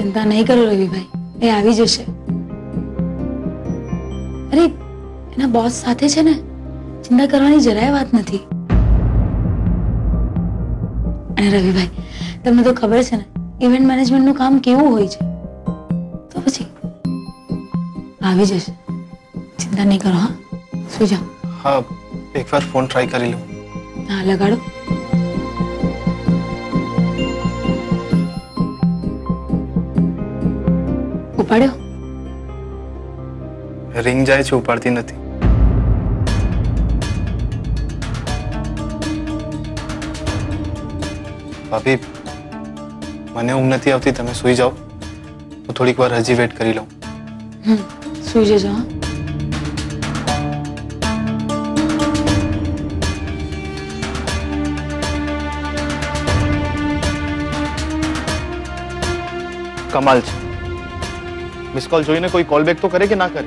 ચિંતા નહીં કરો રવિભાઈ એ આવી જશે અરે એના બોસ સાથે છે ને ચિંતા કરવાની જરાય વાત નથી અને રવિભાઈ તમને તો ખબર છે ને ઇવેન્ટ મેનેજમેન્ટનું કામ કેવું હોય છે તો પછી આવી જશે ચિંતા નહીં કરો હા સુઈ જાઓ હા એકવાર ફોન ટ્રાય કરી લઉં હા લગાડો ઉપાડ્યો રિંગ જાય છે ઉપાડતી નથી ભાભી મને ઊંઘ નથી આવતી તમે સૂઈ જાઓ હું થોડીક વાર હજી વેટ કરી લઉં હમ સુઈ જજો હા કમાલ છે મિસ કોલ જોઈને કોઈ કોલ બેક તો કરે કે ના કરે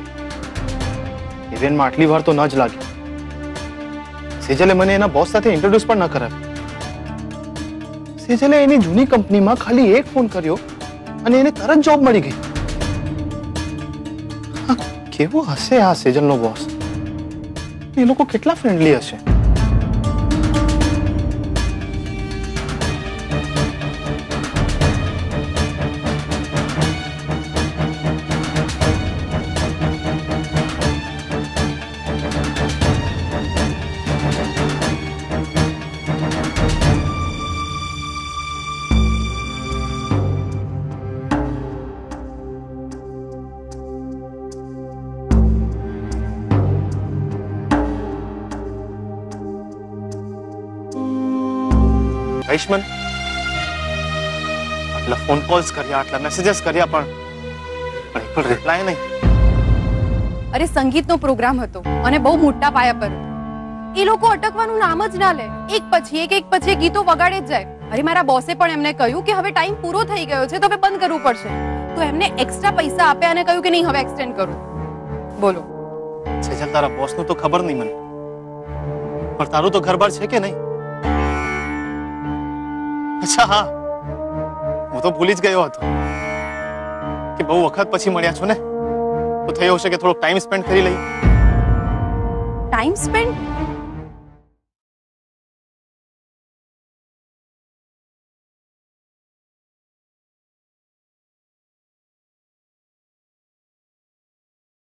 ઇવેન્ટમાં આટલી વાર તો ન જ લાગે સેજલે મને એના બોસ સાથે ઇન્ટ્રોડ્યુસ પણ ન કરાવ્યો સેજલે એની જૂની કંપનીમાં ખાલી એક ફોન કર્યો અને એને તરત જોબ મળી ગઈ હા, કેવો હશે આ સેજલનો બોસ એ લોકો કેટલા ફ્રેન્ડલી હશે હૈશમન આટલા ફોન કોલ્સ કર્યા આટલા મેસેजेस કર્યા પણ પણ પણ રિપ્લાય નહીં અરે સંગીતનો પ્રોગ્રામ હતો અને બહુ મોટા પાયા પર એ લોકો અટકવાનું નામ જ ના લે એક પછી એક એક પછી ગીતો વગાડે જ જાય અરે મારા બોસે પણ એમને કહ્યું કે હવે ટાઈમ પૂરો થઈ ગયો છે તો હવે બંધ કરવું પડશે તો એમને એક્સ્ટ્રા પૈસા આપ્યા અને કહ્યું કે નહીં હવે એક્સટેન્ડ કરો બોલો છેજલ તારા બોસનું તો ખબર નહીં મને પણ તારું તો ઘર બાર છે કે નહીં અચ્છા હા હું તો ભૂલી જ ગયો હતો કે બહુ વખત પછી મળ્યા છો ને તો થયું હશે કે થોડો ટાઈમ સ્પેન્ડ કરી લઈએ ટાઈમ સ્પેન્ડ